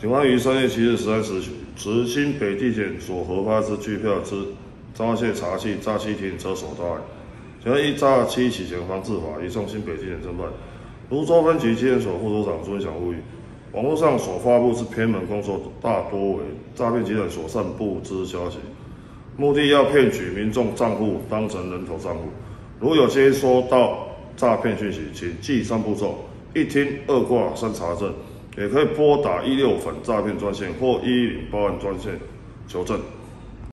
警方于三月七日十三时许，持新北地检所核发之拒票之张谢查缉诈欺停车所到案，请问依诈欺洗钱方治法移送新北地检侦办。泸州分局地检所副所长朱文祥呼吁，网络上所发布之偏门工作大多为诈骗集团所散布之消息，目的要骗取民众账户当成人头账户。如有接收到诈骗讯息，请记三步骤：一听、二挂、三查证。也可以拨打一六反诈骗专线或一零报案专线求证。